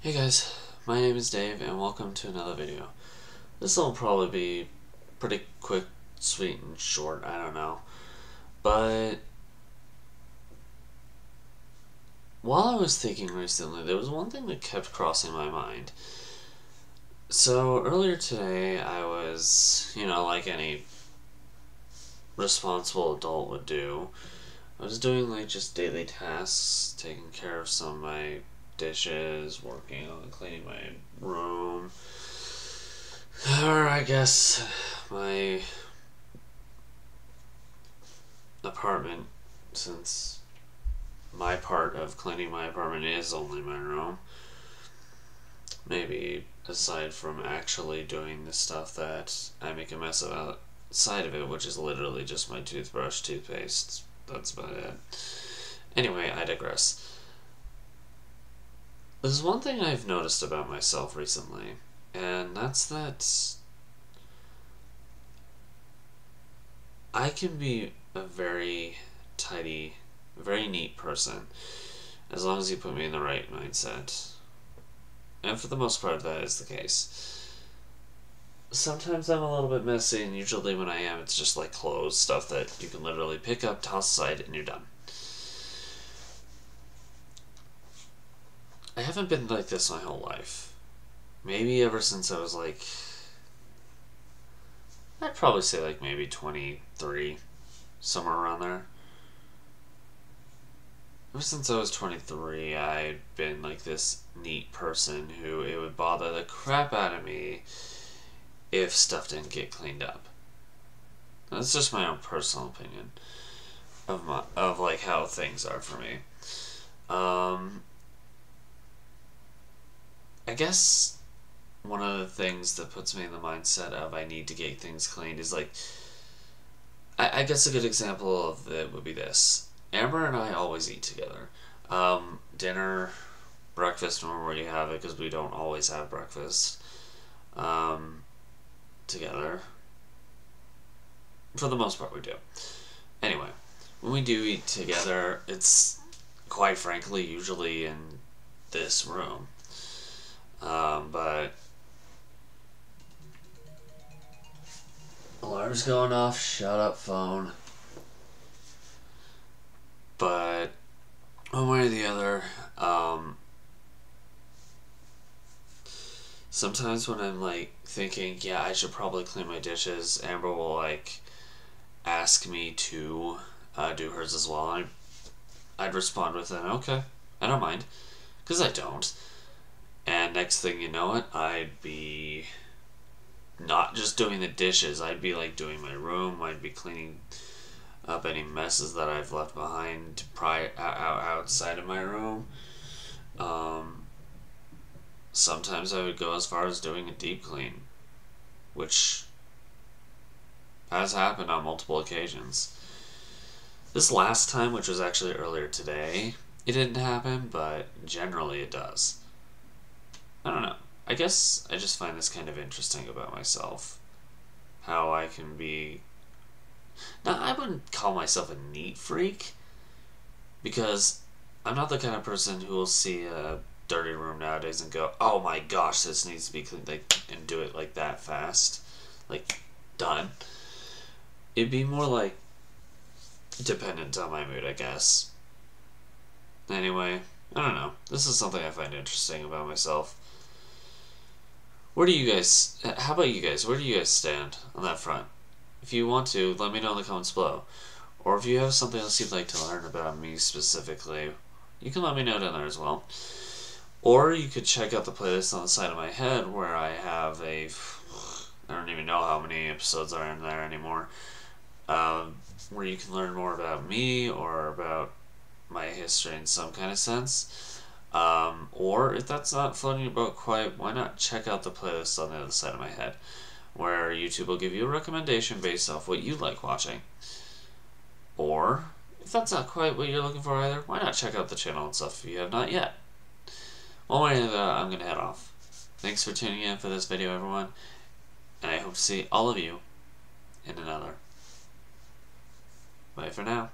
Hey guys, my name is Dave and welcome to another video. This will probably be pretty quick, sweet, and short, I don't know. But while I was thinking recently, there was one thing that kept crossing my mind. So earlier today, I was, you know, like any responsible adult would do, I was doing like just daily tasks, taking care of some of my dishes, working on cleaning my room, or I guess my apartment, since my part of cleaning my apartment is only my room. Maybe aside from actually doing the stuff that I make a mess of outside of it, which is literally just my toothbrush, toothpaste, that's about it. Anyway, I digress. There's one thing I've noticed about myself recently, and that's that I can be a very tidy, very neat person as long as you put me in the right mindset. And for the most part, that is the case. Sometimes I'm a little bit messy, and usually when I am, it's just like clothes, stuff that you can literally pick up, toss aside, and you're done. I haven't been like this my whole life. Maybe ever since I was like. I'd probably say like maybe 23, somewhere around there. Ever since I was 23, I'd been like this neat person who it would bother the crap out of me if stuff didn't get cleaned up. That's just my own personal opinion of my of like how things are for me. Um, I guess one of the things that puts me in the mindset of I need to get things cleaned is like I, I guess a good example of it would be this. Amber and I always eat together. Um, dinner, breakfast, whenever you have it, because we don't always have breakfast um, together. For the most part, we do. Anyway, when we do eat together, it's quite frankly usually in this room. Um, but alarm's going off. Shut up, phone. But one way or the other, um, sometimes when I'm like thinking, yeah, I should probably clean my dishes, Amber will like ask me to uh, do hers as well. And I'd respond with an okay, I don't mind, because I don't. And next thing you know it, I'd be not just doing the dishes, I'd be like doing my room, I'd be cleaning up any messes that I've left behind prior out outside of my room. Um, sometimes I would go as far as doing a deep clean, which has happened on multiple occasions. This last time, which was actually earlier today, it didn't happen, but generally it does. I don't know. I guess I just find this kind of interesting about myself. How I can be. Now, I wouldn't call myself a neat freak, because I'm not the kind of person who will see a dirty room nowadays and go, oh my gosh, this needs to be cleaned, like, and do it like that fast. Like, done. It'd be more like dependent on my mood, I guess. Anyway, I don't know. This is something I find interesting about myself. Where do you guys, how about you guys, where do you guys stand on that front? If you want to, let me know in the comments below. Or if you have something else you'd like to learn about me specifically, you can let me know down there as well. Or you could check out the playlist on the side of my head where I have a, I don't even know how many episodes are in there anymore, um, where you can learn more about me or about my history in some kind of sense. Um, or if that's not floating your boat quite, why not check out the playlist on the other side of my head, where YouTube will give you a recommendation based off what you like watching. Or if that's not quite what you're looking for either, why not check out the channel and stuff if you have not yet. One way or another, I'm going to head off. Thanks for tuning in for this video, everyone, and I hope to see all of you in another. Bye for now.